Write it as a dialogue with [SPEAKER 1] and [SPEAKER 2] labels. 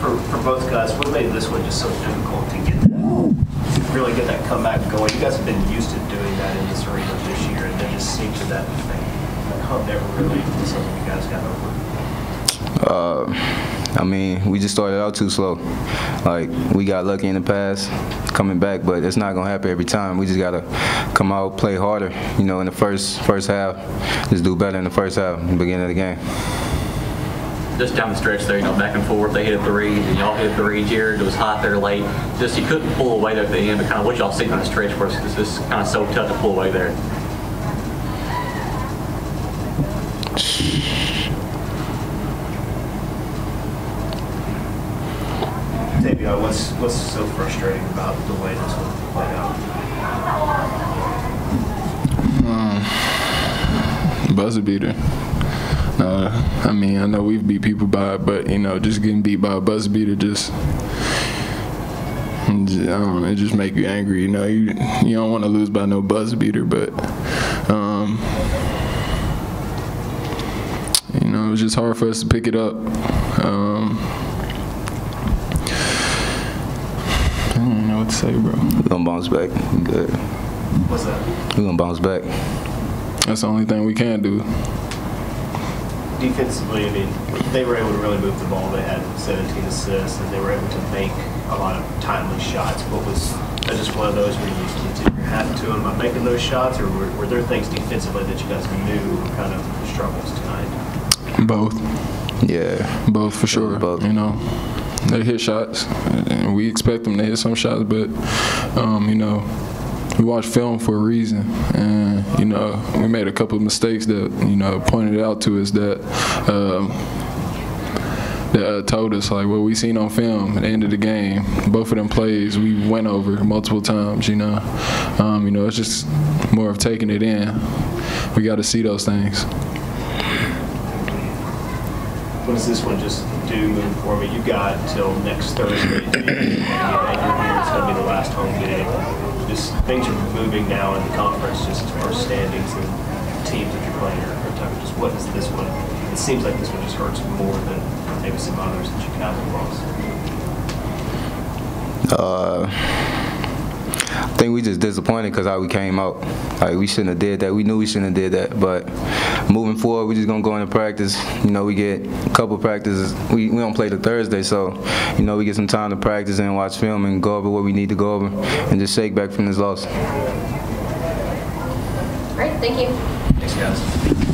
[SPEAKER 1] for, for both guys, what made this one just so difficult to get that, to really get that comeback going? You guys have been used to doing that in this arena this year, and then just seems that that hump never really something you guys got over.
[SPEAKER 2] Uh, I mean, we just started out too slow. Like we got lucky in the past coming back, but it's not gonna happen every time. We just gotta come out, play harder. You know, in the first first half, just do better in the first half, beginning of the game.
[SPEAKER 3] Just down the stretch there, you know, back and forth, they hit a three, and y'all hit a three. Jared was hot there late. Just you couldn't pull away there at the end, but kind of what y'all seen on the stretch where it's just kind of so tough to pull away there.
[SPEAKER 1] Taveion, uh, what's, what's so frustrating about the way this one played out?
[SPEAKER 4] Um, buzzer beater. Uh, I mean, I know we've beat people by it, but you know, just getting beat by a buzzer beater just. I don't know, it just make you angry. You know, you you don't want to lose by no buzzer beater, but um, you know, it was just hard for us to pick it up. Um, I don't know what to say, bro.
[SPEAKER 2] We're gonna bounce back. Good.
[SPEAKER 1] What's that?
[SPEAKER 2] We're gonna bounce back.
[SPEAKER 4] That's the only thing we can do.
[SPEAKER 1] Defensively, I mean, they were able to really move the ball. They had 17 assists, and they were able to make a lot of timely shots. What was that just one of those where you, you tip your hat to them by making those shots, or were, were there things defensively that you guys knew were kind of struggles tonight?
[SPEAKER 4] Both.
[SPEAKER 2] Yeah.
[SPEAKER 4] Both for sure.
[SPEAKER 2] Both.
[SPEAKER 4] You know, they hit shots, and we expect them to hit some shots, but um, you know, we watch film for a reason, and you know, we made a couple of mistakes that you know pointed out to us that. Um, that uh, told us like what we seen on film at the end of the game. Both of them plays we went over multiple times. You know, um, you know it's just more of taking it in. We got to see those things.
[SPEAKER 1] What does this one just do moving forward? You got until next Thursday to get and you're here. It's going to be the last home game. Just things are moving now in the conference, just as far as standings and teams that you're playing are, tough. Just what does this one? It seems like this one just hurts more than maybe some others that you have across.
[SPEAKER 2] I think we just disappointed because how we came out. Like we shouldn't have did that. We knew we shouldn't have did that. But moving forward, we just gonna go into practice. You know, we get a couple practices. We, we don't play the Thursday, so you know we get some time to practice and watch film and go over what we need to go over and just shake back from this loss.
[SPEAKER 5] All right, thank you.
[SPEAKER 1] Thanks, guys.